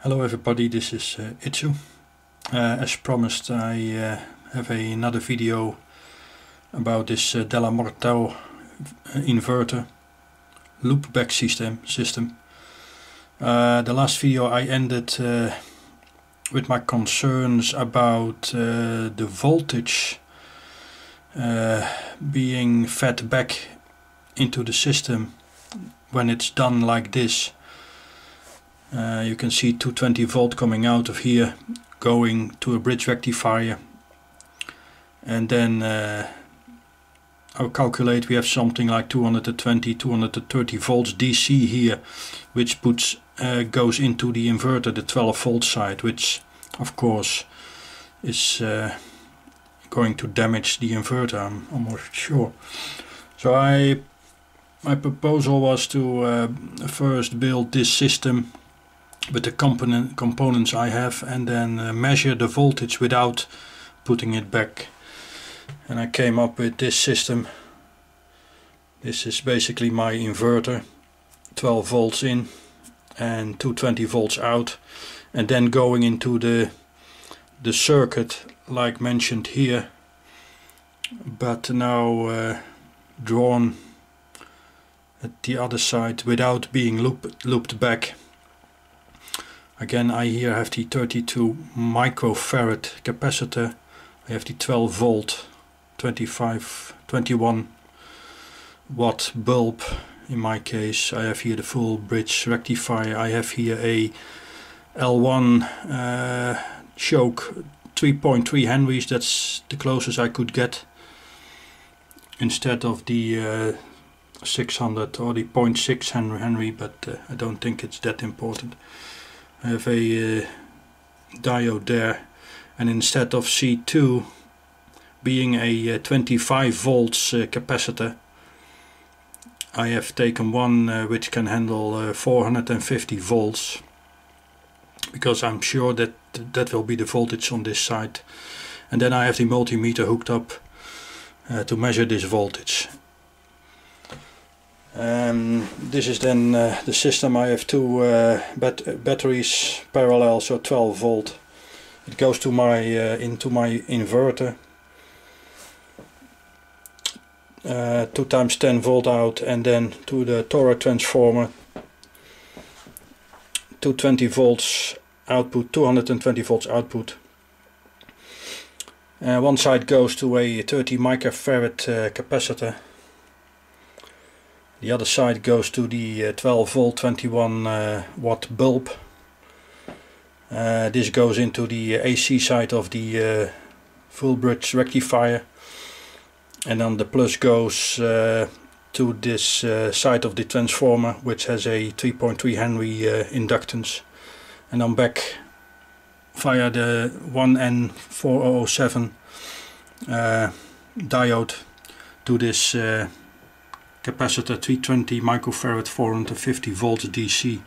Hello everybody, this is uh, Itsu. Uh, as promised I uh, have a, another video about this uh, Delamorto uh, inverter loopback system. system. Uh, the last video I ended uh, with my concerns about the voltage being fed back into the system when it's done like this. Uh, you can see 220 volt coming out of here going to a bridge rectifier. And then uh, I'll calculate we have something like 220 230 volts DC here which puts uh, goes into the inverter the 12 volt side which of course is uh, going to damage the inverter. I'm almost sure. So I my proposal was to uh, first build this system with the component components I have and then uh, measure the voltage without putting it back. And I came up with this system. This is basically my inverter 12 volts in and 220 volts out and then going into the the circuit like mentioned here but now uh, drawn at the other side without being loop, looped back Again I here have the 32 microfarad capacitor. I have the 12 volt 25 21 watt bulb in my case. I have here the full bridge rectifier. I have here a L1 uh, choke 3.3 Henrys. That's the closest I could get instead of the uh, 600 or the 0.6 Henry, Henry but uh, I don't think it's that important. Have a uh, diode there and instead of C2 being a uh, 25 volts uh, capacitor I have taken one uh, which can handle uh, 450 volts because I'm sure that that will be the voltage on this side. And then I have the multimeter hooked up uh, to measure this voltage um, this is then uh, the system. I have two uh, bat batteries parallel, so 12 volt. It goes to my uh, into my inverter. Uh, 2 times 10 volt out and then to the Torah transformer 220 volts output 220 volts output uh, one side goes to a 30 microfarad uh, capacitor the other side goes to the uh, 12 volt 21 uh, watt bulb. Uh, this goes into the AC side of the full bridge rectifier and then the plus goes uh, to this uh, side of the transformer which has a 3.3 Henry uh, inductance and then back via the 1N4007 diode to this capacitor 320 microfarad 450 volts DC.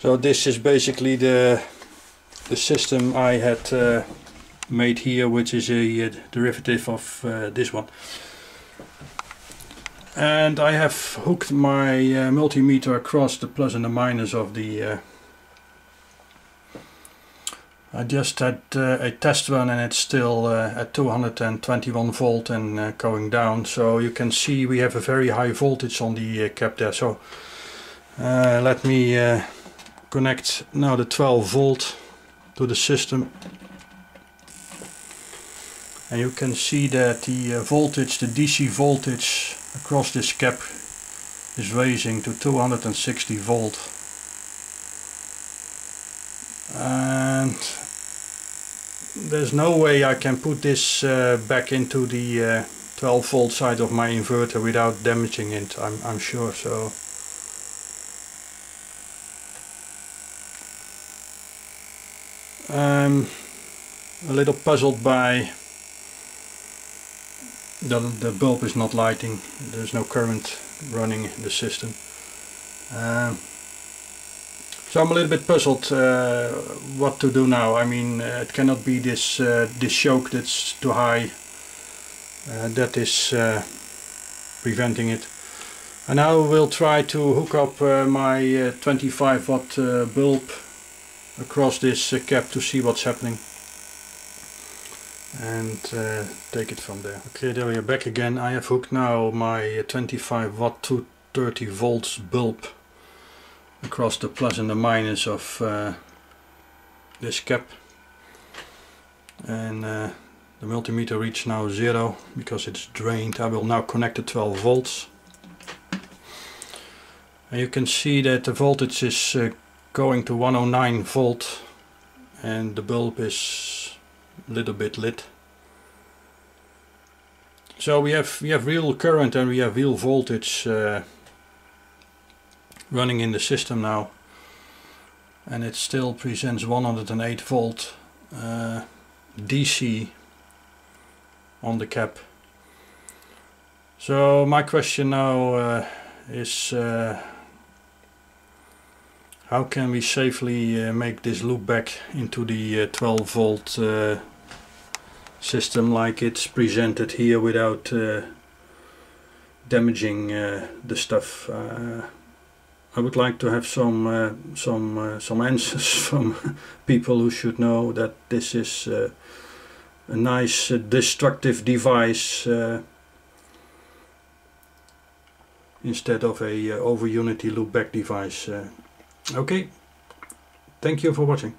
So this is basically the the system I had uh, made here which is a, a derivative of uh, this one. And I have hooked my uh, multimeter across the plus and the minus of the uh, I just had uh, a test run and it's still uh, at 221 volt and uh, going down. So you can see we have a very high voltage on the uh, cap there. So uh, let me uh, connect now the 12 volt to the system. And you can see that the voltage, the DC voltage across this cap is raising to 260 volt. And there's no way I can put this uh, back into the uh, 12 volt side of my inverter without damaging it I'm, I'm sure so. I'm a little puzzled by the, the bulb is not lighting there's no current running the system. Um, so I'm a little bit puzzled uh, what to do now. I mean, uh, it cannot be this uh, this choke that's too high uh, that is uh, preventing it. I now we'll try to hook up uh, my uh, 25 watt bulb across this cap to see what's happening and take it from there. Okay, there we are back again. I have hooked now my 25 watt 230 volts bulb across the plus and the minus of uh, this cap. And uh, the multimeter reads now zero because it's drained. I will now connect the 12 volts. And you can see that the voltage is uh, going to 109 volt and the bulb is a little bit lit. So we have we have real current and we have real voltage uh, running in the system now. And it still presents 108 volt uh, DC on the cap. So my question now uh, is uh, how can we safely uh, make this loop back into the uh, 12 volt uh, system like it's presented here without damaging the stuff I would like to have some uh, some uh, some answers from people who should know that this is uh, a nice destructive device instead of a over unity loopback device Okay, thank you for watching.